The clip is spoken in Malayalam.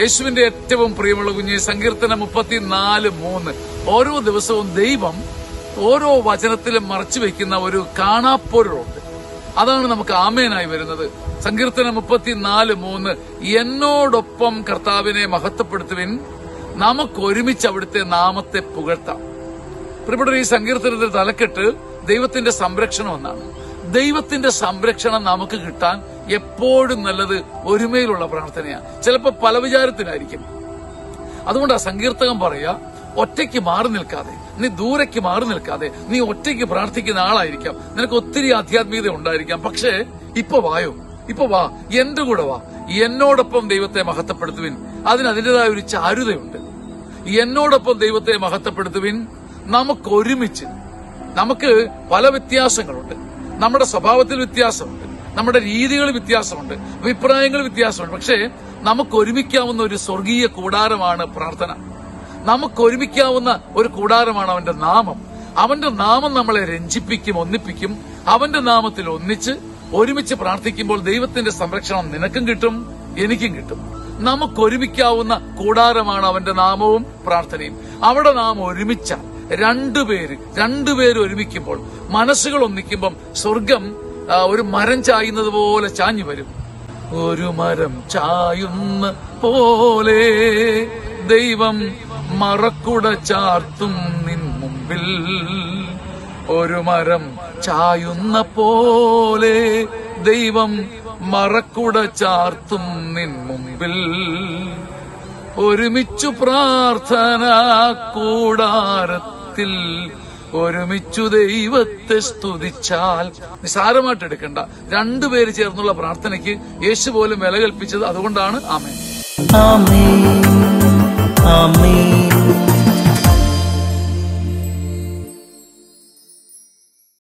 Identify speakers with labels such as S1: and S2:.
S1: യേശുവിന്റെ ഏറ്റവും പ്രിയമുള്ള കുഞ്ഞ് സങ്കീർത്തനം മുപ്പത്തിനാല് മൂന്ന്. ഓരോ ദിവസവും ദൈവം ഓരോ വചനത്തിലും മറച്ചു വെക്കുന്ന ഒരു കാണാപ്പൊരുളുണ്ട് അതാണ് നമുക്ക് ആമേനായി വരുന്നത്. സങ്കീർത്തനം മുപ്പത്തിനാല് മൂന്ന്. എന്നോടൊപ്പം കർത്താവിനെ മഹത്വപ്പെടുത്തുവിൻ. നമുക്ക് ഒരുമിച്ച് അവിടുത്തെ നാമത്തെ പുകഴ്ത്താം. പ്രിയപ്പെട്ട ഈ സങ്കീർത്തനത്തിൽ തലക്കെട്ട് ദൈവത്തിന്റെ സംരക്ഷണം എന്നാണ്. ദൈവത്തിന്റെ സംരക്ഷണം നമുക്ക് കിട്ടാൻ എപ്പോഴും നല്ലത് ഒരുമയിലുള്ള പ്രാർത്ഥനയാണ്. ചിലപ്പോൾ പല വിചാരത്തിലായിരിക്കും. അതുകൊണ്ട് ആ സങ്കീർത്തകൻ പറയാ ഒറ്റയ്ക്ക് മാറി നിൽക്കാതെ നീ ദൂരയ്ക്ക് മാറി നിൽക്കാതെ നീ ഒറ്റയ്ക്ക് പ്രാർത്ഥിക്കുന്ന ആളായിരിക്കാം. നിനക്ക് ഒത്തിരി ആധ്യാത്മികത ഉണ്ടായിരിക്കാം. പക്ഷേ ഇപ്പൊ വായോ? ഇപ്പൊ വാ. എന്റെ കൂടെ വാ? എന്നോടൊപ്പം ദൈവത്തെ മഹത്വപ്പെടുത്തുവിൻ. അതിന് അതിന്റെതായ ഒരു ചാരുതയുണ്ട്. എന്നോടൊപ്പം ദൈവത്തെ മഹത്വപ്പെടുത്തുവിൻ. നമുക്ക് ഒരുമിച്ച് നമുക്ക് പല വ്യത്യാസങ്ങളുണ്ട്. നമ്മുടെ സ്വഭാവത്തിൽ വ്യത്യാസമുണ്ട്. നമ്മുടെ രീതികൾ വ്യത്യാസമുണ്ട്. അഭിപ്രായങ്ങൾ വ്യത്യാസമുണ്ട്. പക്ഷേ നമുക്ക് ഒരുമിക്കാവുന്ന ഒരു സ്വർഗീയ കൂടാരമാണ് പ്രാർത്ഥന. നമുക്ക് ഒരുമിക്കാവുന്ന ഒരു കൂടാരമാണ് അവന്റെ നാമം. അവന്റെ നാമം നമ്മളെ രഞ്ജിപ്പിക്കും ഒന്നിപ്പിക്കും. അവന്റെ നാമത്തിൽ ഒന്നിച്ച് ഒരുമിച്ച് പ്രാർത്ഥിക്കുമ്പോൾ ദൈവത്തിന്റെ സംരക്ഷണം നിനക്കും കിട്ടും എനിക്കും കിട്ടും. നമുക്ക് ഒരുമിക്കാവുന്ന കൂടാരമാണ് അവന്റെ നാമവും പ്രാർത്ഥനയും. അവിടെ നാം ഒരുമിച്ച രണ്ടുപേര് രണ്ടുപേര് ഒരുമിക്കുമ്പോൾ മനസ്സുകൾ ഒന്നിക്കുമ്പം സ്വർഗം ഒരു മരം ചായുന്നത് പോലെ ചാഞ്ഞു വരും. ഒരു മരം ചായുന്ന പോലെ ദൈവം മറക്കുട ചാർത്തും നിൻ മുമ്പിൽ. ഒരു മരം ചായുന്ന പോലെ ദൈവം മറക്കുട ചാർത്തും നിൻ മുമ്പിൽ. ഒരുമിച്ചു പ്രാർത്ഥന കൂടാരത്തിൽ ഒരുമിച്ചു ദൈവത്തെ സ്തുതിച്ചാൽ. നിസാരമായിട്ട് എടുക്കണ്ട. രണ്ടുപേര് ചേർന്നുള്ള പ്രാർത്ഥനയ്ക്ക് യേശു പോലും വില കൽപ്പിച്ചത് അതുകൊണ്ടാണ്. ആമേ
S2: ആമേൻ. ആമേൻ.